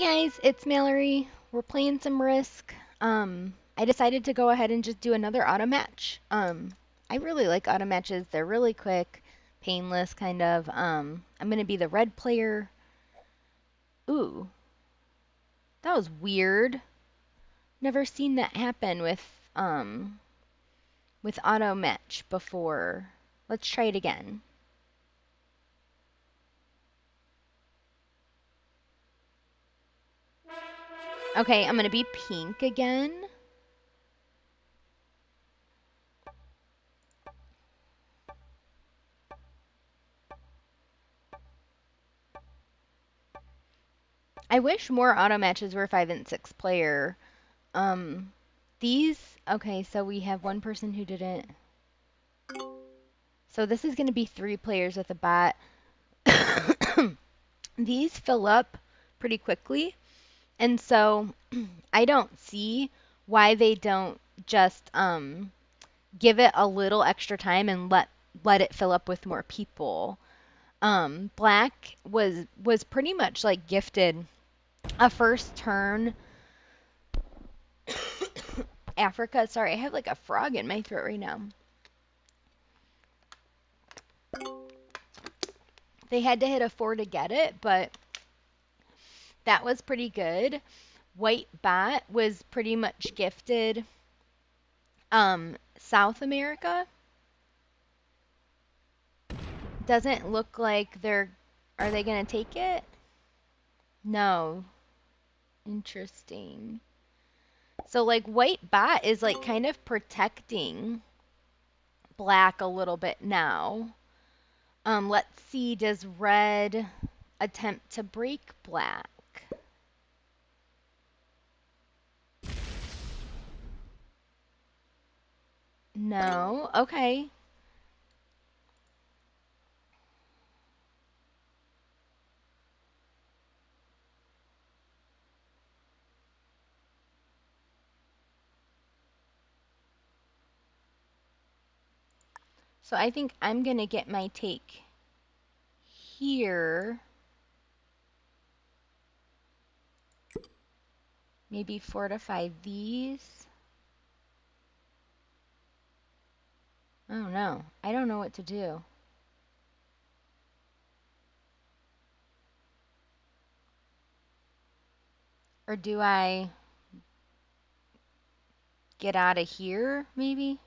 guys, it's Mallorie. We're playing some Risk. Um, I decided to go ahead and just do another auto match. Um, I really like auto matches. They're really quick, painless, kind of. Um, I'm gonna be the red player. Ooh, that was weird. Never seen that happen with um with auto match before. Let's try it again. Okay, I'm gonna be pink again. I wish more auto matches were five and six player. Um, these, okay, so we have one person who didn't. So this is going to be three players with a bot. these fill up pretty quickly. And so I don't see why they don't just um, give it a little extra time and let let it fill up with more people. Um, Black was was pretty much like gifted a first turn Africa. Sorry, I have like a frog in my throat right now. They had to hit a four to get it, but that was pretty good. White Bot was pretty much gifted um, South America. Doesn't look like they're. Are they going to take it? No. Interesting. So like white bot is like kind of protecting black a little bit now. Um, let's see, does red attempt to break black? No, okay. So I think I'm going to get my take here. Maybe fortify these. Oh no, I don't know what to do. Or do I get out of here, maybe?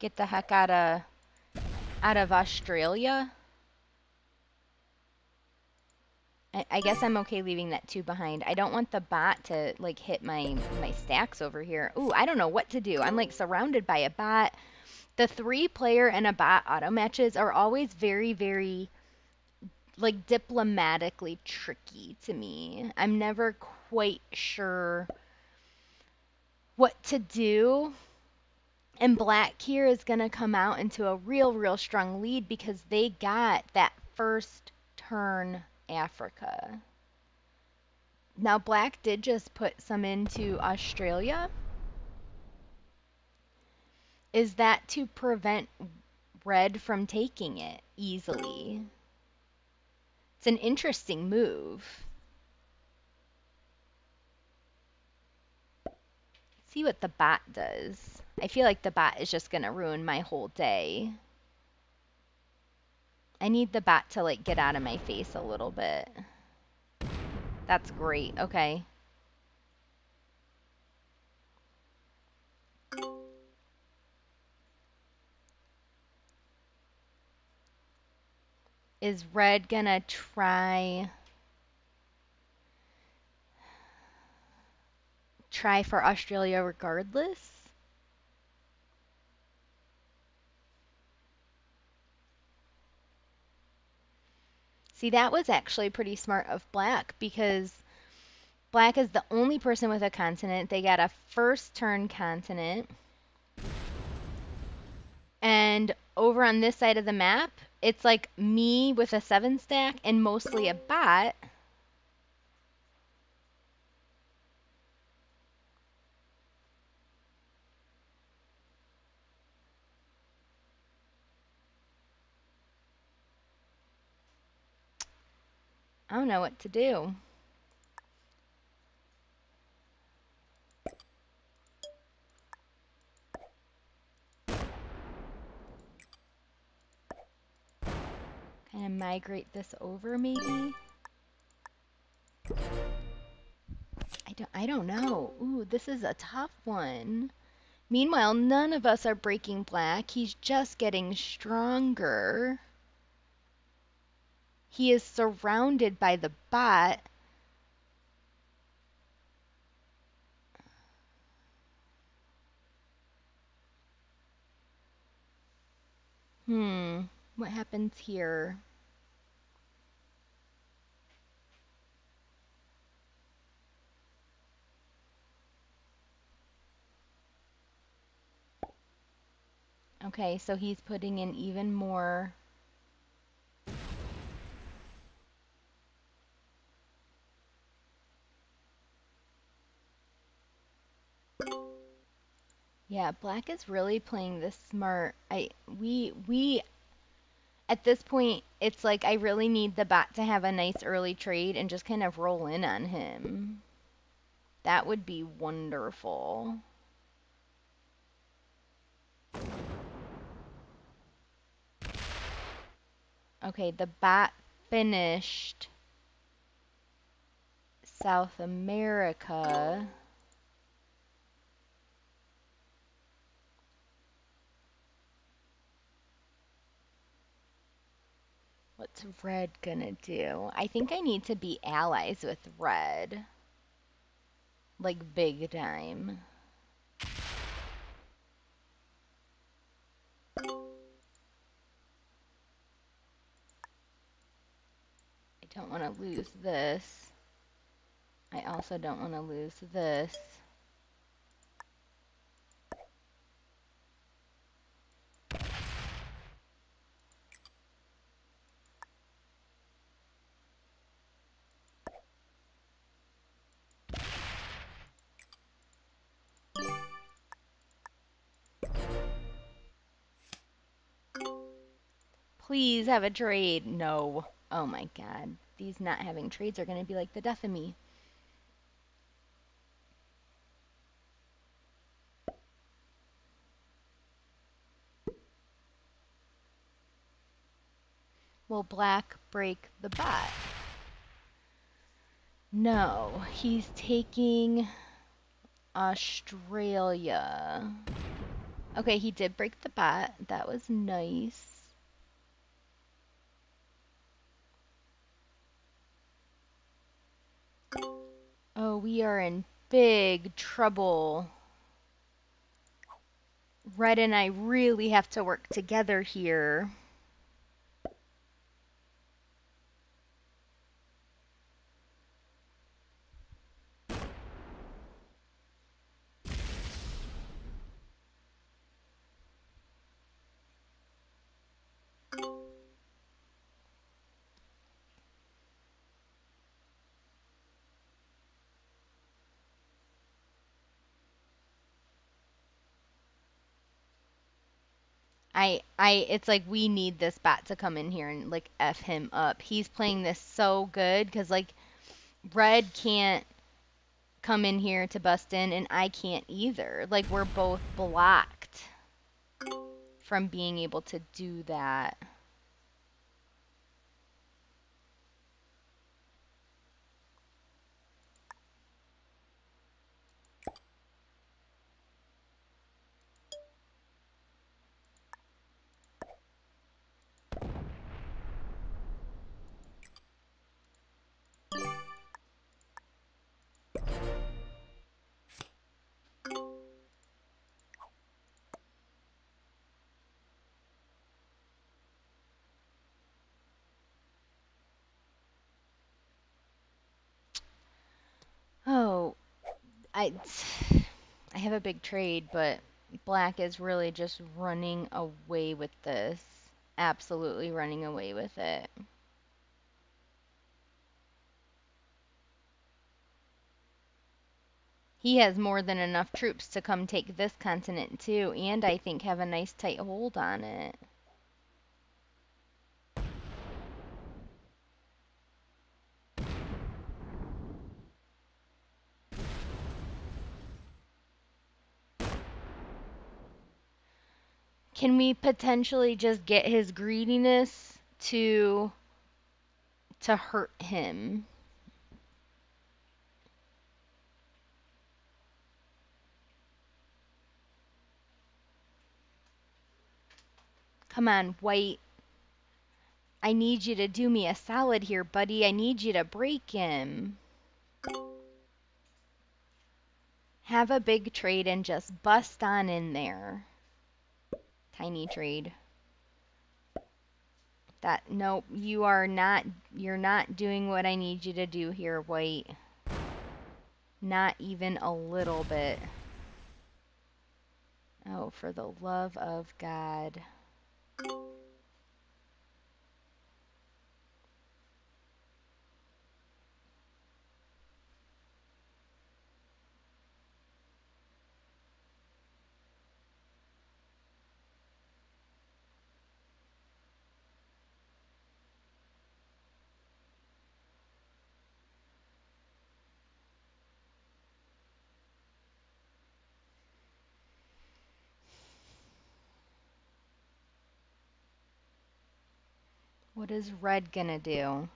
get the heck out of out of Australia. I, I guess I'm okay leaving that two behind. I don't want the bot to like hit my my stacks over here. Ooh, I don't know what to do. I'm like surrounded by a bot. The three player and a bot auto matches are always very, very like diplomatically tricky to me. I'm never quite sure what to do and black here is going to come out into a real, real strong lead because they got that first turn Africa. Now, black did just put some into Australia. Is that to prevent red from taking it easily? It's an interesting move. see what the bot does. I feel like the bot is just going to ruin my whole day. I need the bot to like get out of my face a little bit. That's great. Okay. Is red gonna try try for Australia regardless? See, that was actually pretty smart of Black because Black is the only person with a continent. They got a first turn continent. And over on this side of the map, it's like me with a seven stack and mostly a bot. I don't know what to do. Kind of migrate this over maybe? I don't I don't know. Ooh, this is a tough one. Meanwhile, none of us are breaking black. He's just getting stronger. He is surrounded by the bot. Hmm, what happens here? Okay, so he's putting in even more. Yeah, black is really playing this smart. I we we at this point it's like I really need the bot to have a nice early trade and just kind of roll in on him. That would be wonderful. Okay, the bot finished South America. What's red gonna do? I think I need to be allies with red. Like big time. I don't want to lose this. I also don't want to lose this. Please have a trade. No. Oh my god. These not having trades are going to be like the death of me. Will black break the bot? No, he's taking Australia. Okay, he did break the bot. That was nice. We are in big trouble. Red and I really have to work together here. I I it's like we need this bot to come in here and like f him up. He's playing this so good cuz like red can't come in here to bust in and I can't either. Like we're both blocked from being able to do that. Oh, I I have a big trade, but black is really just running away with this. Absolutely running away with it. He has more than enough troops to come take this continent too, and I think have a nice tight hold on it. Can potentially just get his greediness to to hurt him? Come on, white. I need you to do me a solid here, buddy. I need you to break him. Have a big trade and just bust on in there. Tiny trade. That, nope, you are not, you're not doing what I need you to do here, white. Not even a little bit. Oh, for the love of God. What is red gonna do?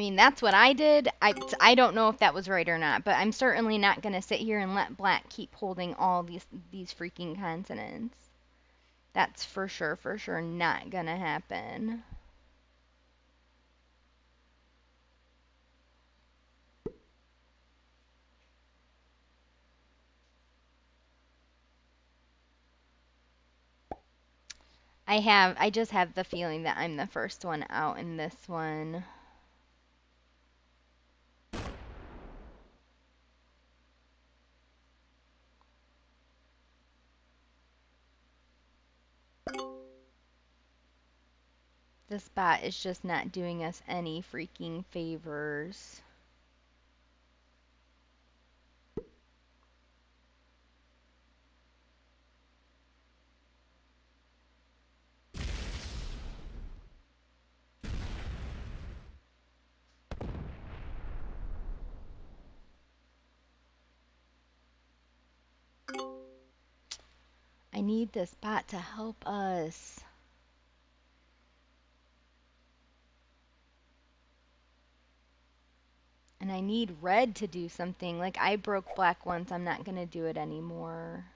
Mean, that's what I did. I, I don't know if that was right or not, but I'm certainly not going to sit here and let black keep holding all these these freaking consonants. That's for sure, for sure not going to happen. I have, I just have the feeling that I'm the first one out in this one. This bot is just not doing us any freaking favors. I need this bot to help us. And I need red to do something. Like, I broke black once. I'm not going to do it anymore.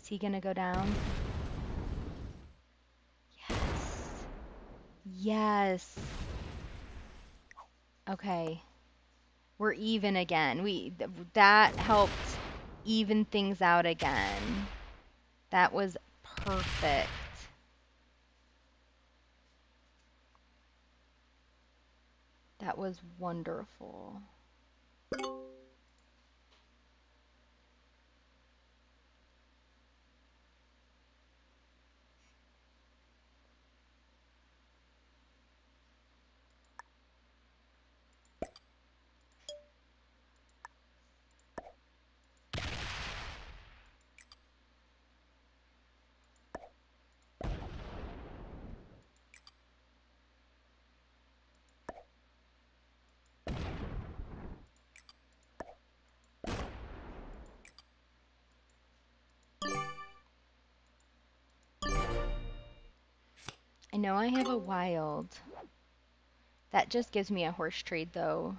Is he going to go down? Yes. Yes. Okay. We're even again. We That helped even things out again. That was perfect. That was wonderful. I know I have a wild. That just gives me a horse trade, though.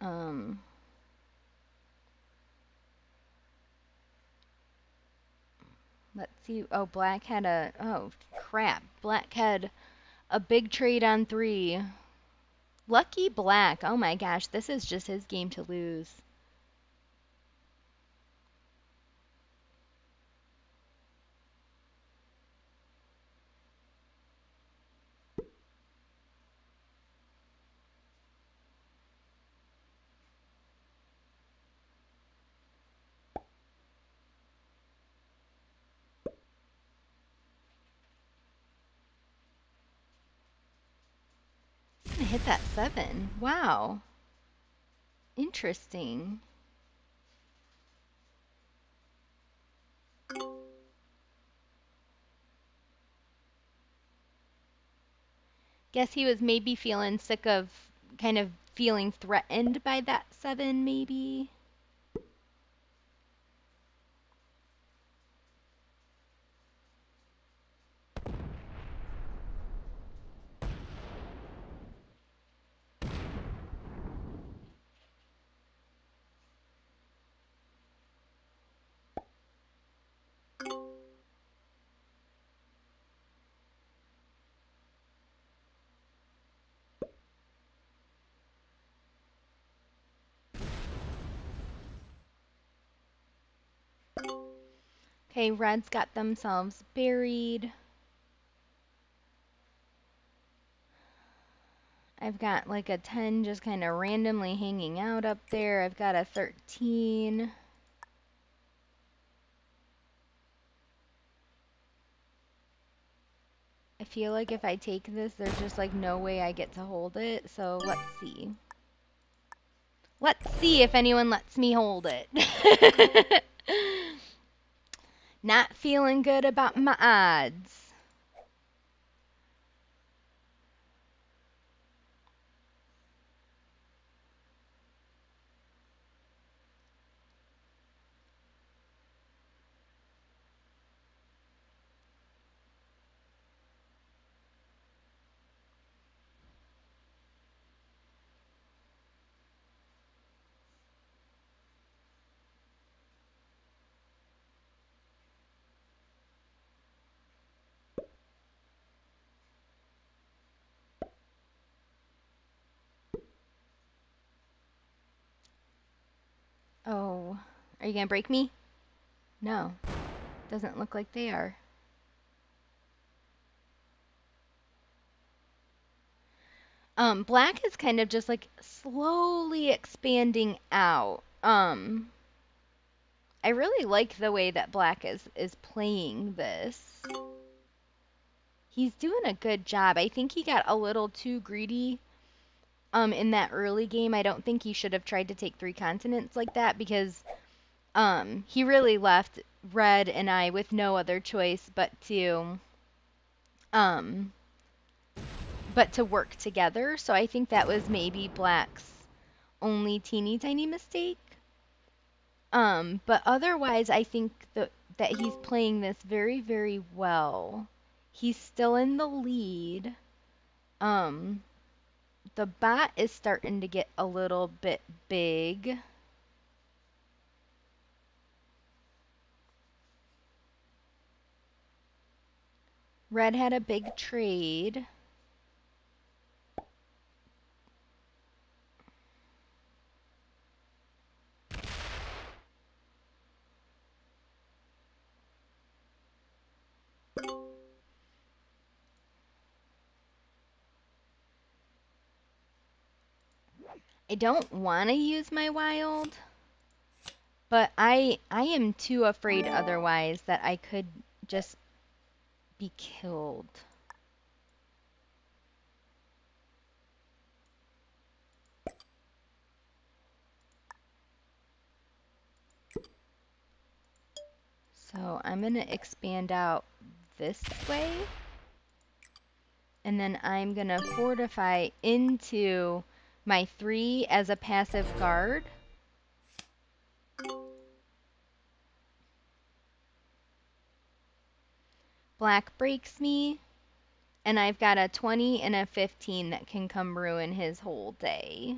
Um... Let's see. Oh, black had a... Oh, crap. Black had a big trade on three. Lucky Black. Oh my gosh, this is just his game to lose. Hit that seven. Wow. Interesting. Guess he was maybe feeling sick of kind of feeling threatened by that seven, maybe. Okay, Red's got themselves buried. I've got like a 10 just kind of randomly hanging out up there. I've got a 13. I feel like if I take this, there's just like no way I get to hold it. So let's see. Let's see if anyone lets me hold it. Not feeling good about my odds. Oh, are you gonna break me? No, doesn't look like they are. Um, black is kind of just like slowly expanding out. Um, I really like the way that black is is playing this. He's doing a good job. I think he got a little too greedy um, in that early game, I don't think he should have tried to take three continents like that because um, he really left Red and I with no other choice but to um, but to work together. So I think that was maybe Black's only teeny tiny mistake. Um, but otherwise, I think that that he's playing this very, very well. He's still in the lead. Um, the bot is starting to get a little bit big. Red had a big trade. I don't want to use my wild, but I I am too afraid otherwise that I could just be killed. So I'm going to expand out this way. And then I'm going to fortify into my three as a passive guard. Black breaks me, and I've got a 20 and a 15 that can come ruin his whole day.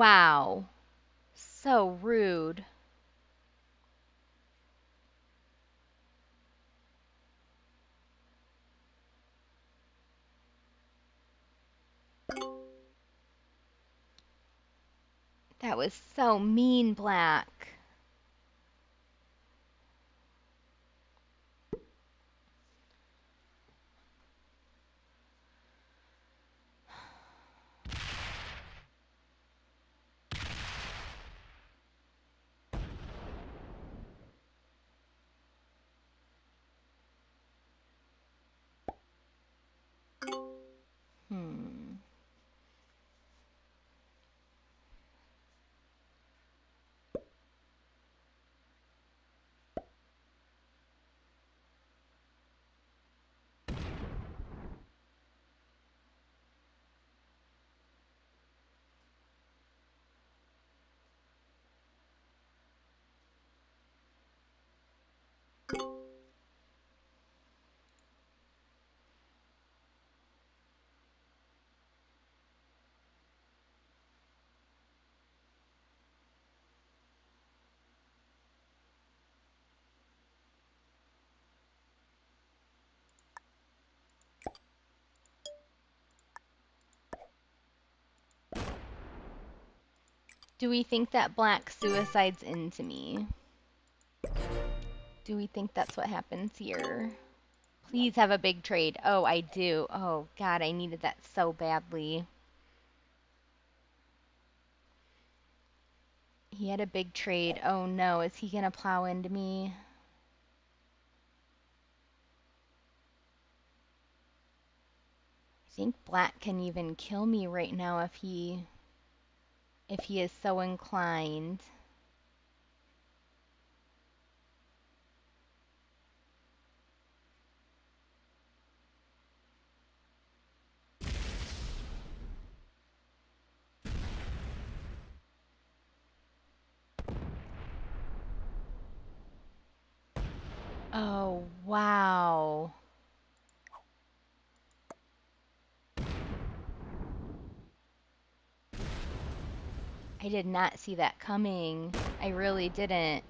Wow. So rude. That was so mean, Black. Hmm. Do we think that Black suicides into me? Do we think that's what happens here? Please have a big trade. Oh, I do. Oh, God, I needed that so badly. He had a big trade. Oh, no. Is he going to plow into me? I think Black can even kill me right now if he if he is so inclined. Oh, wow. I did not see that coming. I really didn't.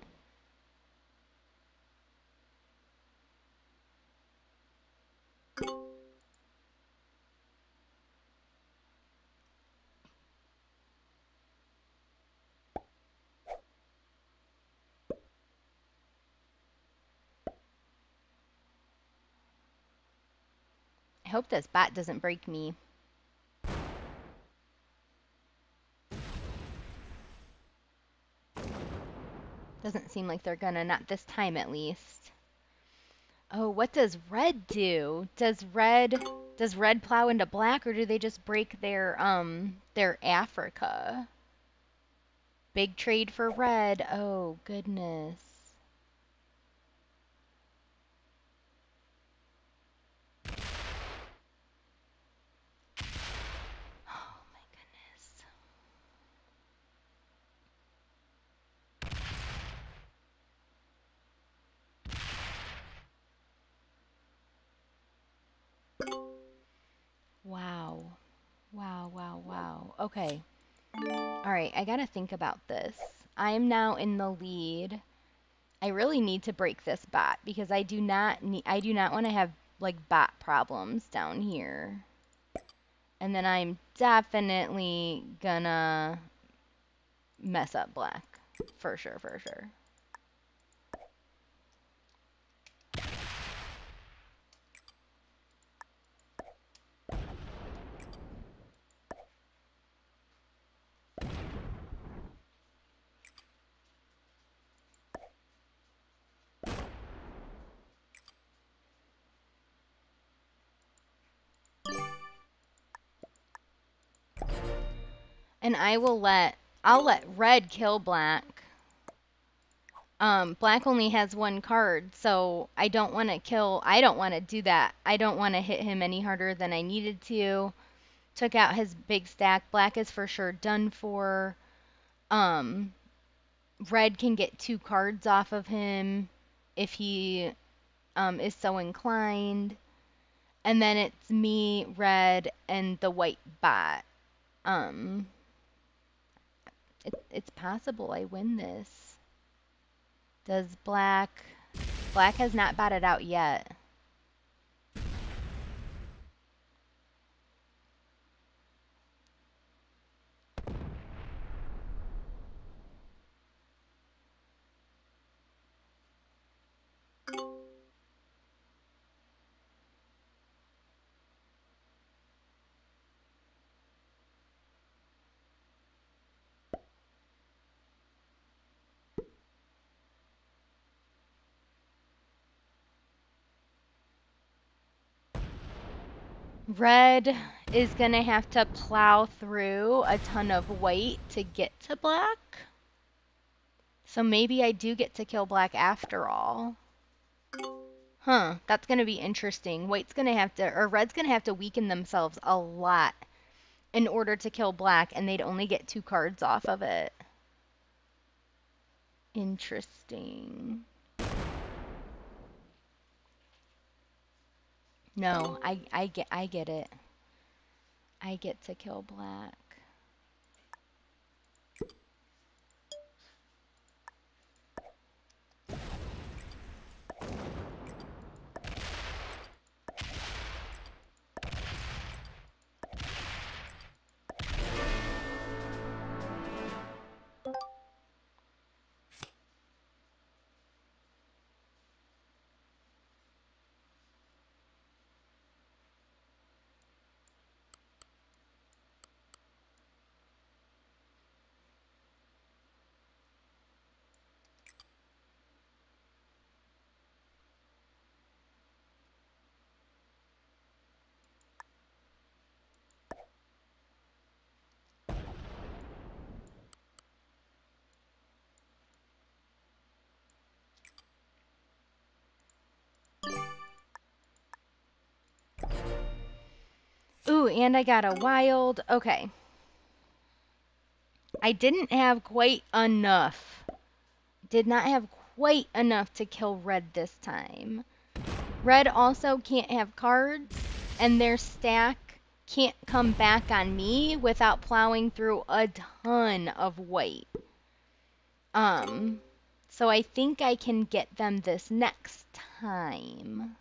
This bot doesn't break me. Doesn't seem like they're gonna, not this time at least. Oh, what does red do? Does red does red plow into black or do they just break their um their Africa? Big trade for red. Oh, goodness. Oh my goodness. Wow. Wow. Okay. All right, I gotta think about this. I am now in the lead. I really need to break this bot because I do not need I do not want to have like bot problems down here. And then I'm definitely gonna mess up black. For sure, for sure. And I will let, I'll let red kill black. Um, black only has one card, so I don't want to kill, I don't want to do that. I don't want to hit him any harder than I needed to. Took out his big stack. Black is for sure done for. Um, red can get two cards off of him if he um, is so inclined. And then it's me, red, and the white bot. Um, It, it's possible I win this. Does black... Black has not batted out yet. Red is going to have to plow through a ton of white to get to black. So maybe I do get to kill black after all. Huh, that's going to be interesting. White's going to have to, or red's going to have to weaken themselves a lot in order to kill black, and they'd only get two cards off of it. Interesting. No, I, I get I get it. I get to kill black. Ooh, and I got a wild. Okay. I didn't have quite enough. Did not have quite enough to kill red this time. Red also can't have cards, and their stack can't come back on me without plowing through a ton of white. Um, so I think I can get them this next time.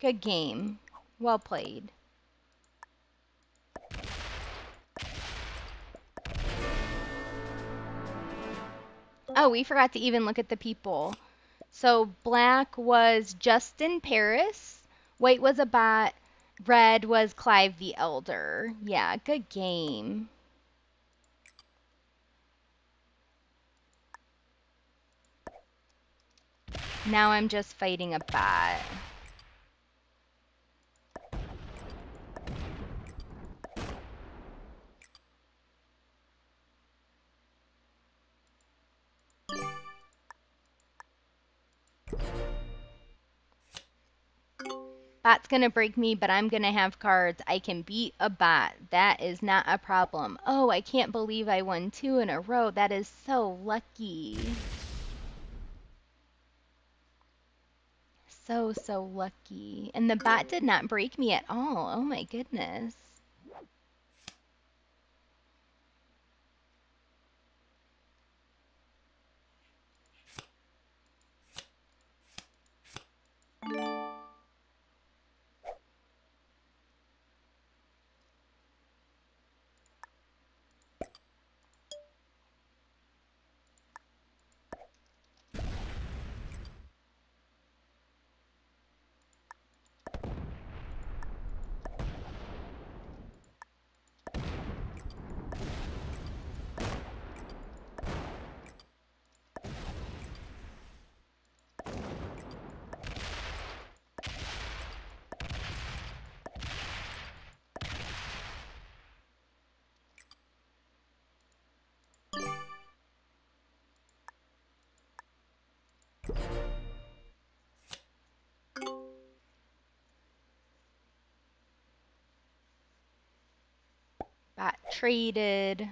Good game. Well played. Oh, we forgot to even look at the people. So black was Justin Paris, white was a bot, red was Clive the Elder. Yeah, good game. Now I'm just fighting a bot. Bot's gonna break me, but I'm gonna have cards. I can beat a bot. That is not a problem. Oh, I can't believe I won two in a row. That is so lucky. So, so lucky. And the bot did not break me at all. Oh my goodness. Traded.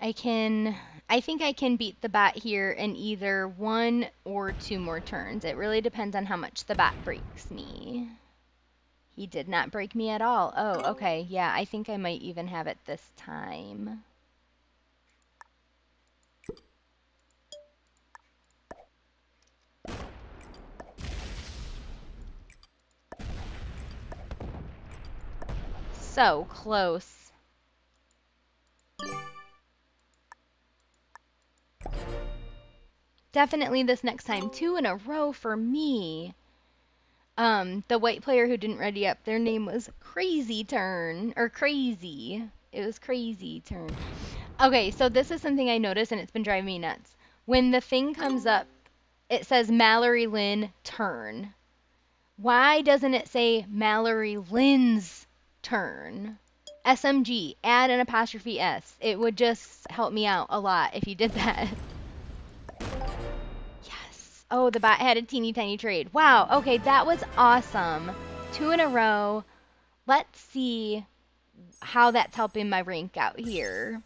I can, I think I can beat the bot here in either one or two more turns. It really depends on how much the bot breaks me. He did not break me at all. Oh, okay. Yeah, I think I might even have it this time. So close. Definitely this next time. Two in a row for me. Um, the white player who didn't ready up, their name was Crazy Turn. Or Crazy. It was Crazy Turn. Okay, so this is something I noticed and it's been driving me nuts. When the thing comes up, it says Mallorie Lynne Turn. Why doesn't it say Mallorie Lynne's turn? SMG, add an apostrophe S. It would just help me out a lot if you did that. yes. Oh, the bot had a teeny tiny trade. Wow. Okay, that was awesome. Two in a row. Let's see how that's helping my rank out here.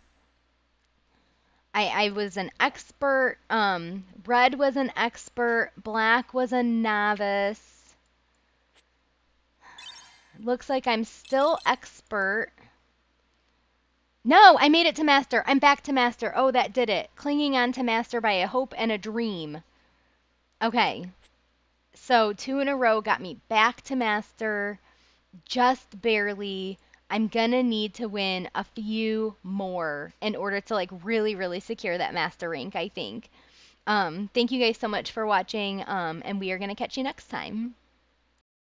I, I was an expert. Um, red was an expert. Black was a novice. Looks like I'm still expert. No, I made it to master. I'm back to master. Oh, that did it. Clinging on to master by a hope and a dream. Okay. So two in a row got me back to master. Just barely. I'm gonna need to win a few more in order to like really, really secure that master rank, I think. Um, thank you guys so much for watching, um, and we are gonna catch you next time.